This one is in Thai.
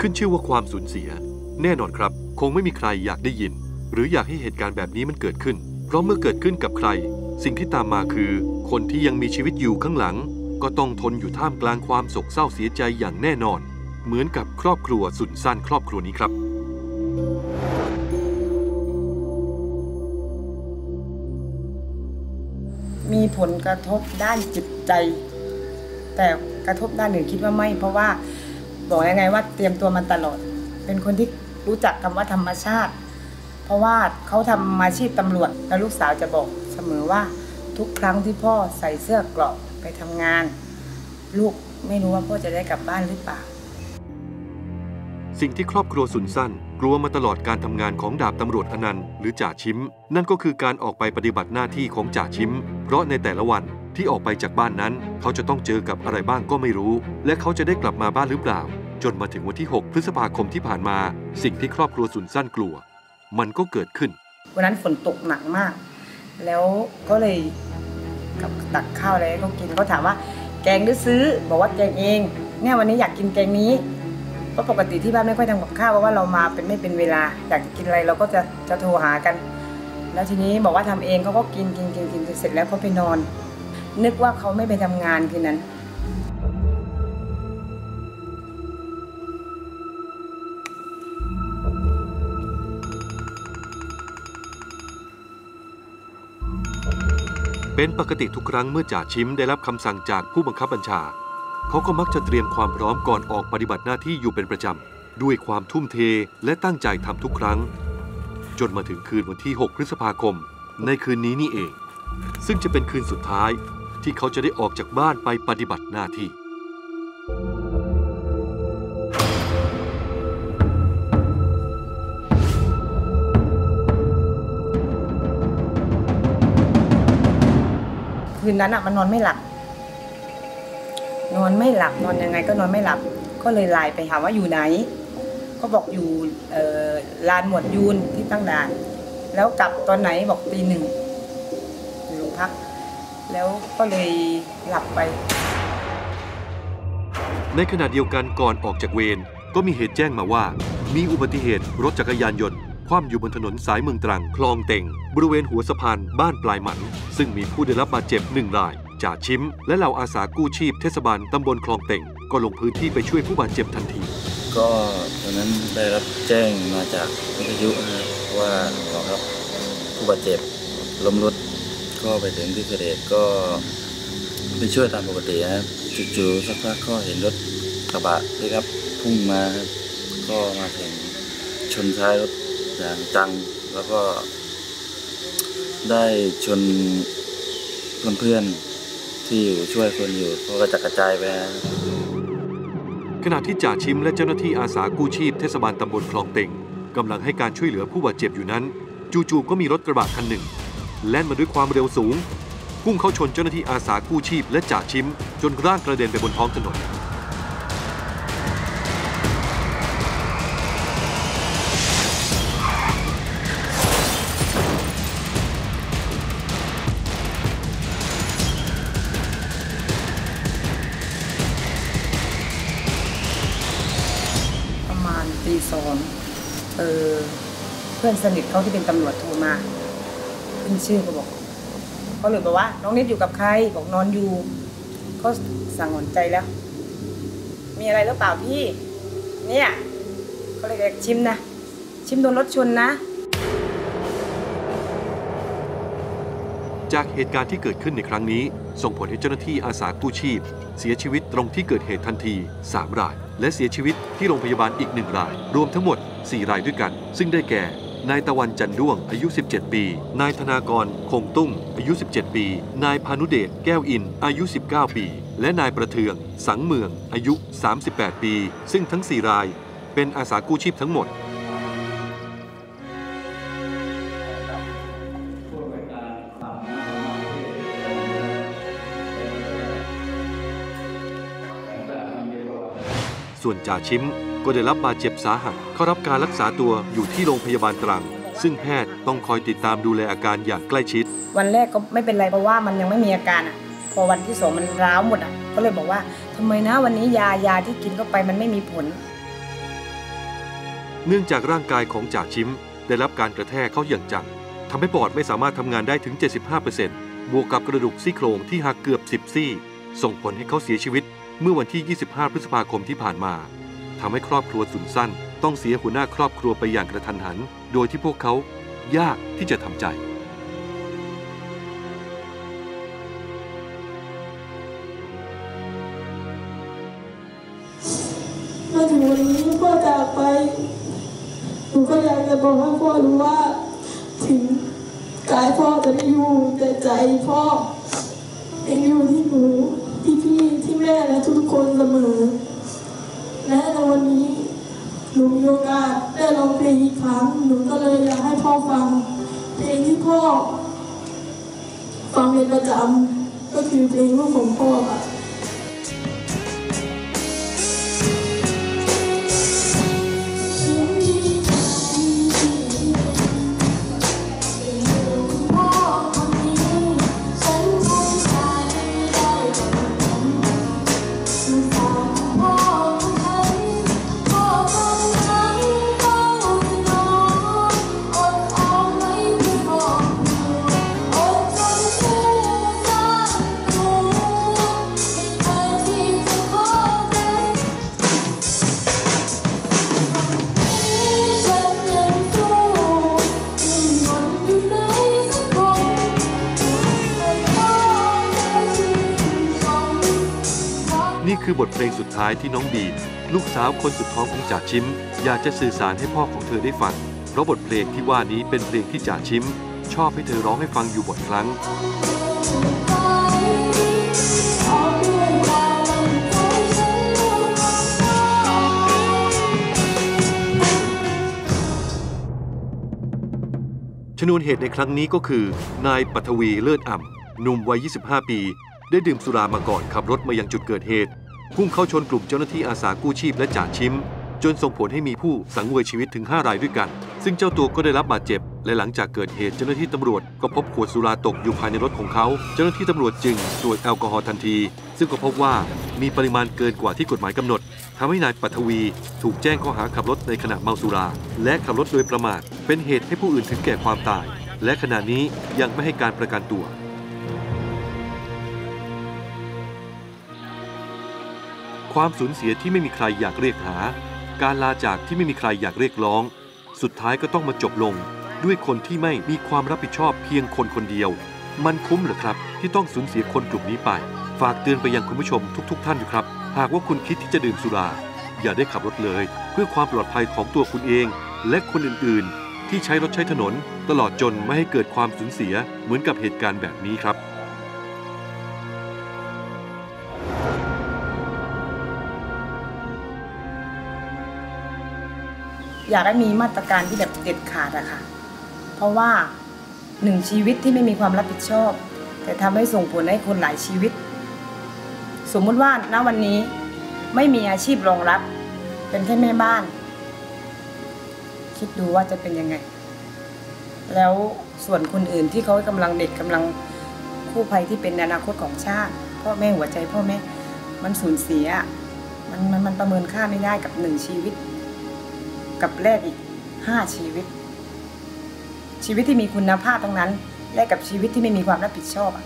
ขึ้นชื่อว่าความสูญเสีย แน่นอนครับ คงไม่มีใครอยากได้ยิน หรืออยากให้เหตุการณ์แบบนี้มันเกิดขึ้น เพราะเมื่อเกิดขึ้นกับใคร สิ่งที่ตามมาคือ คนที่ยังมีชีวิตอยู่ข้างหลัง ก็ต้องทนอยู่ท่ามกลางความโศกเศร้าเสียใจอย่างแน่นอน เหมือนกับครอบครัวสุนสั้นครอบครัวนี้ครับมีผลกระทบด้านจิตใจ แต่กระทบด้านอื่นคิดว่าไม่ เพราะว่าบอกยังไงว่าเตรียมตัวมาตลอด เป็นคนที่รู้จักคำว่าธรรมชาติ เพราะว่าเขาทำอาชีพตำรวจแล้วลูกสาวจะบอกเสมอว่าทุกครั้งที่พ่อใส่เสื้อเกราะไปทำงาน ลูกไม่รู้ว่าพ่อจะได้กลับบ้านหรือเปล่า สิ่งที่ครอบครัวสุนสั้น กลัวมาตลอดการทำงานของดาบตำรวจอนันต์หรือจ่าชิม นั่นก็คือการออกไปปฏิบัติหน้าที่ของจ่าชิม เพราะในแต่ละวันที่ออกไปจากบ้านนั้น เขาจะต้องเจอกับอะไรบ้างก็ไม่รู้ และเขาจะได้กลับมาบ้านหรือเปล่า จนมาถึงวันที่ 6 พฤษภาคมที่ผ่านมา สิ่งที่ครอบครัวสุนสั้นกลัว มันก็เกิดขึ้น วันนั้นฝนตกหนักมาก แล้วก็เลยกับตักข้าวอะไรให้เขากินเขาถามว่า แกงหรือซื้อ บอกว่าแกงเอง เนี่ยวันนี้อยากกินแกงนี้ เพราะปกติที่บ้านไม่ค่อยทำกับข้าวเพราะว่าเรามาเป็นไม่เป็นเวลาอยากกินอะไรเราก็จะจะโทรหากัน แล้วทีนี้บอกว่าทำเองเขาก็กินกินกินกินเสร็จแล้วเขาไปนอน นึกว่าเขาไม่ไปทำงานคืนนั้นเป็นปกติทุกครั้งเมื่อจ่าชิมได้รับคำสั่งจากผู้บังคับบัญชา เขาก็มักจะเตรียมความพร้อมก่อนออกปฏิบัติหน้าที่อยู่เป็นประจำ ด้วยความทุ่มเทและตั้งใจทำทุกครั้ง จนมาถึงคืนวันที่ 6 พฤษภาคม ในคืนนี้นี่เอง ซึ่งจะเป็นคืนสุดท้ายที่เขาจะได้ออกจากบ้านไปปฏิบัติหน้าที่ คืนนั้นอะมันนอนไม่หลับ นอนไม่หลับนอนยังไงก็นอนไม่หลับ ก็เลยไลน์ไปหาว่าอยู่ไหน ก็บอกอยู่ลานหมวดยูนที่ตั้งด่าน แล้วกลับตอนไหนบอกตีหนึ่งอยู่โรงพัก แล้วก็เลยหลับไป ในขณะเดียวกันก่อนออกจากเวรก็มีเหตุแจ้งมาว่า มีอุบัติเหตุรถจักรยานยนต์คว่ำอยู่บนถนนสายเมืองตรัง คลองเต็ง บริเวณหัวสะพานบ้านปลายหมัน ซึ่งมีผู้ได้รับบาดเจ็บหนึ่งราย จ่าชิม และเหล่าอาสากู้ชีพเทศบาลตำบลคลองเต็งก็ลงพื้นที่ไปช่วยผู้บาดเจ็บทันที ก็ตอนนั้นได้รับแจ้งมาจากวิทยุนะครับว่าขอรับผู้บาดเจ็บล้มรถก็ไปถึงที่เกิดเหตุก็ไปช่วยตามปกตินะครับจู่ๆสักพักก็เห็นรถกระบะนี่ครับพุ่งมาครับก็มาถึงชนท้ายรถอย่างจังแล้วก็ได้ชนเพื่อนๆ ที่อยู่ช่วยคนอยู่ก็กระจัดกระจายไปขณะที่จ่าชิมและเจ้าหน้าที่อาสากู้ชีพเทศบาลตำบลคลองเต็งกำลังให้การช่วยเหลือผู้บาดเจ็บอยู่นั้น จู่ๆก็มีรถกระบะคันหนึ่ง แล่นมาด้วยความเร็วสูง พุ่งเข้าชนเจ้าหน้าที่อาสากู้ชีพและจ่าชิม จนร่างกระเด็นไปบนท้องถนน อเพื่อนสนิทเขาที่เป็นตำรวจโทรมาขึ้นชื่อเขาบอกเขาเลยบอกว่า น้องนิดอยู่กับใครบอกนอนอยู่เขาสั่งหอนใจแล้ว มีอะไรหรือเปล่าพี่ เนี่ยเขาเลยบอกชิมนะ ชิมโดนรถชนนะ จากเหตุการณ์ที่เกิดขึ้นในครั้งนี้ ส่งผลให้เจ้าหน้าที่อาสากู้ชีพ เสียชีวิตตรงที่เกิดเหตุทันที 3 ราย และเสียชีวิตที่โรงพยาบาลอีก1ราย รวมทั้งหมด 4 รายด้วยกัน ซึ่งได้แก่นายตะวันจันด้วงอายุ 17 ปี นายธนากร คงตุ้ม อายุ 17 ปี นายพานุเดช แก้วอิน อายุ 19 ปี และนายประเทือง สังเมือง อายุ 38 ปี ซึ่งทั้ง 4 ราย เป็นอาสากู้ชีพทั้งหมด ส่วนจ่าชิมก็ได้รับบาดเจ็บสาหัส เข้ารับการรักษาตัวอยู่ที่โรงพยาบาลตรัง ซึ่งแพทย์ต้องคอยติดตามดูแลอาการอย่างใกล้ชิด วันแรกก็ไม่เป็นไรเพราะว่ามันยังไม่มีอาการอะ พอวันที่สองมันร้าวหมดอะ ก็เลยบอกว่าทำไมนะวันนี้ยายาที่กินเข้าไปมันไม่มีผล เนื่องจากร่างกายของจ่าชิมได้รับการกระแทกเข้าอย่างจังทำให้ปอดไม่สามารถทำงานได้ถึง 75%บวกกับกระดูกซี่โครงที่หักเกือบ 10 ซี่ ส่งผลให้เขาเสียชีวิต เมื่อวันที่ 25 พฤษภาคมที่ผ่านมาทำให้ครอบครัวสุนสั้น ต้องเสียหัวหน้าครอบครัวไปอย่างกระทันหัน โดยที่พวกเขายากที่จะทำใจ มาถึงวันนี้พ่อจากไปหนูก็อยากจะบอกให้พ่อรู้ว่า ถึงกายพ่อจะไม่อยู่แต่ใจพ่อยังอยู่ที่หนู ที่ที่แม่และทุกๆคนเสมอ และในวันนี้หนูมีโอกาสได้ร้องเพลงอีกครั้งหนูก็เลยอยากให้พ่อฟัง เพลงที่พ่อ ฟังเป็นประจำก็คือเพลงลูกของพ่อค่ะ นี่คือบทเพลงสุดท้ายที่น้องบีลูกสาวคนสุดท้องของจ่าชิม อยากจะสื่อสารให้พ่อของเธอได้ฟัง เพราะบทเพลงที่ว่านี้เป็นเพลงที่จ่าชิม ชอบให้เธอร้องให้ฟังอยู่บ่อยครั้งชนวนเหตุในครั้งนี้ก็คือ นายปัทวีเลิศอ่ำหนุ่มวัย 25 ปี ได้ดื่มสุรามาก่อนขับรถมายังจุดเกิดเหตุ พุ่งเข้าชนกลุ่มเจ้าหน้าที่อาสากู้ชีพและจ่าชิม จนส่งผลให้มีผู้สังเวยชีวิตถึง 5 รายด้วยกัน ซึ่งเจ้าตัวก็ได้รับบาดเจ็บ และหลังจากเกิดเหตุเจ้าหน้าที่ตำรวจก็พบขวดสุราตกอยู่ภายในรถของเขา เจ้าหน้าที่ตำรวจจึงตรวจแอลกอฮอล์ทันที ซึ่งก็พบว่ามีปริมาณเกินกว่าที่กฎหมายกำหนดทำให้นายปัทวี ถูกแจ้งข้อหาขับรถในขณะเมาสุรา และขับรถโดยประมาท เป็นเหตุให้ผู้อื่นถึงแก่ความตาย และขณะนี้ยังไม่ให้การประกันตัว ความสูญเสียที่ไม่มีใครอยากเรียกหา การลาจากที่ไม่มีใครอยากเรียกร้อง สุดท้ายก็ต้องมาจบลง ด้วยคนที่ไม่มีความรับผิดชอบเพียงคนคนเดียว มันคุ้มหรือครับ ที่ต้องสูญเสียคนกลุ่มนี้ไป ฝากเตือนไปยังคุณผู้ชมทุก ๆ ท่านครับ หากว่าคุณคิดที่จะดื่มสุรา อย่าได้ขับรถเลย เพื่อความปลอดภัยของตัวคุณเอง และคนอื่นๆ ที่ใช้รถใช้ถนน ตลอดจนไม่ให้เกิดความสูญเสียเหมือนกับเหตุการณ์แบบนี้ครับ อยากให้มีมาตรการที่แบบเด็ดขาดอะค่ะ เพราะว่าหนึ่งชีวิตที่ไม่มีความรับผิดชอบ แต่ทำให้ส่งผลให้คนหลายชีวิต สมมุติว่าณวันนี้ไม่มีอาชีพรองรับ เป็นแค่แม่บ้าน คิดดูว่าจะเป็นยังไง แล้วส่วนคนอื่นที่เขากำลังเด็กกำลังคู่ภัยที่เป็นอนาคตของชาติพ่อแม่หัวใจพ่อแม่มันสูญเสียมันมันมันประเมินค่าไม่ได้กับหนึ่งชีวิต กับแลกอีกห้าชีวิต ชีวิตที่มีคุณภาพทั้งนั้น แลกกับชีวิตที่ไม่มีความรับผิดชอบอะ